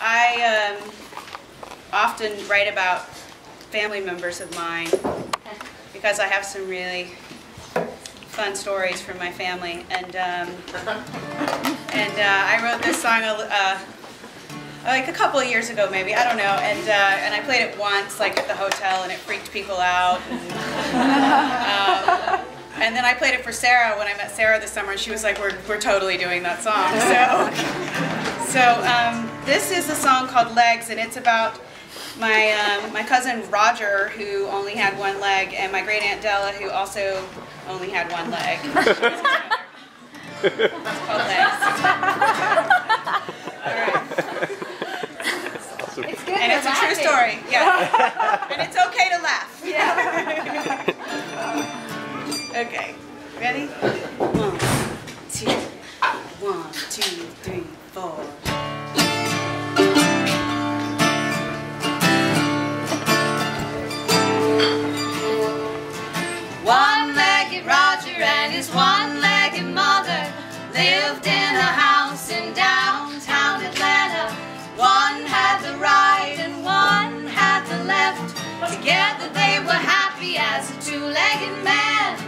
I um, often write about family members of mine because I have some really fun stories from my family. And um, and uh, I wrote this song uh, like a couple of years ago, maybe I don't know. And uh, and I played it once, like at the hotel, and it freaked people out. And, um, and then I played it for Sarah when I met Sarah this summer, and she was like, "We're we're totally doing that song." So so um, this is a song called Legs, and it's about my um, my cousin Roger, who only had one leg, and my great aunt Della, who also only had one leg. it's called Legs. All right. It's good. And it's a true story. Yeah. and it's okay to laugh. Yeah. okay. Ready? They were happy as a two-legged man.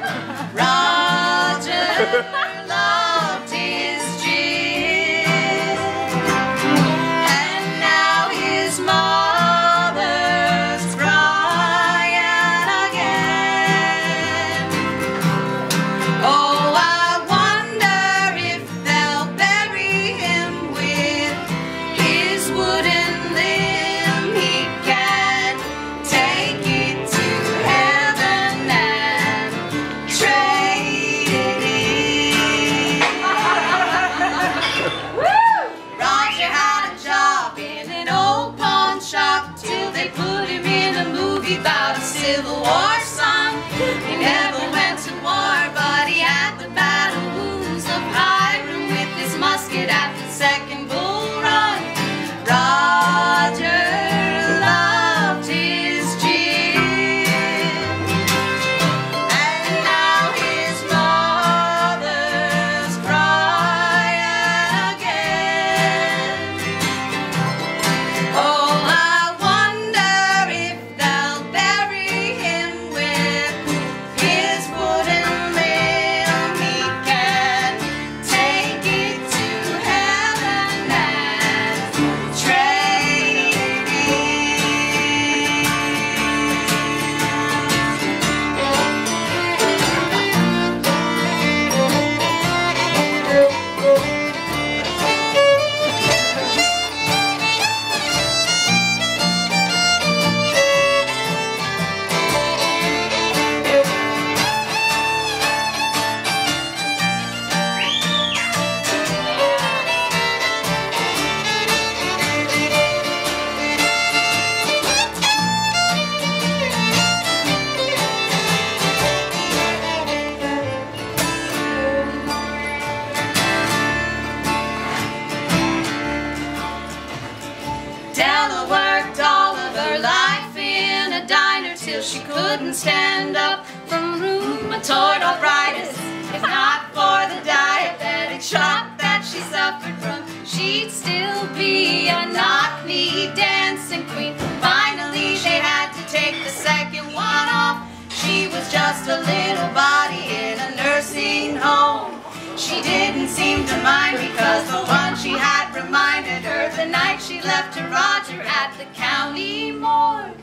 Till she couldn't stand up from rheumatoid arthritis. If not for the diabetic shock that she suffered from, she'd still be a knock-knee dancing queen. Finally, they had to take the second one off. She was just a little body in a nursing home. She didn't seem to mind because the one she had reminded her the night she left her Roger at the county morgue.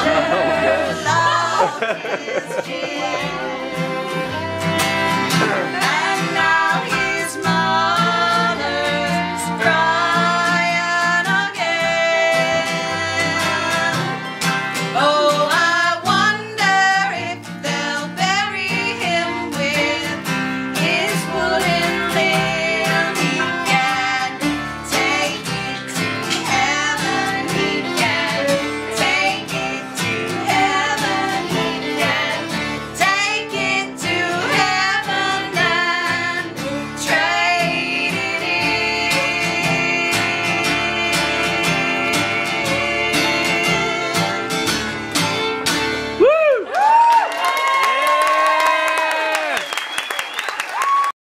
Roger loved his gin.